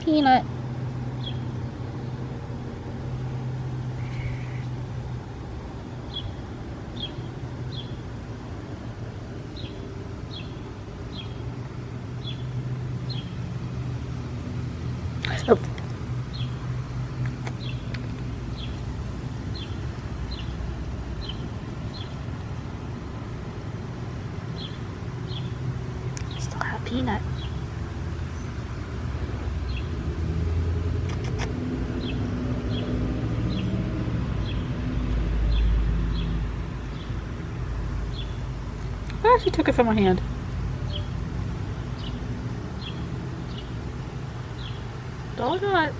Peanut. Oh. Still have peanut. Oh, she took it from my hand. Doggone it.